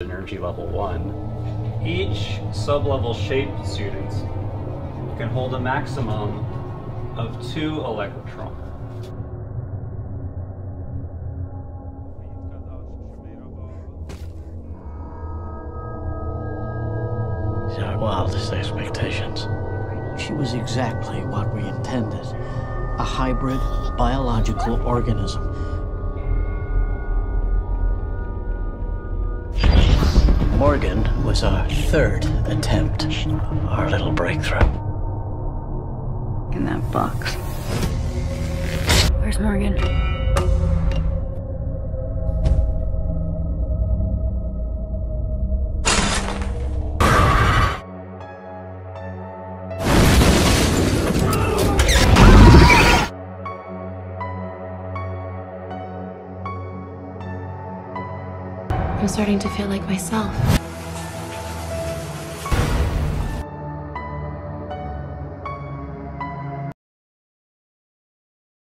energy level 1. Each sub-level shape student can hold a maximum of two electrons. Our wildest expectations. She was exactly what we intended a hybrid biological organism. Morgan was our third attempt, our little breakthrough. In that box. Where's Morgan? I'm starting to feel like myself.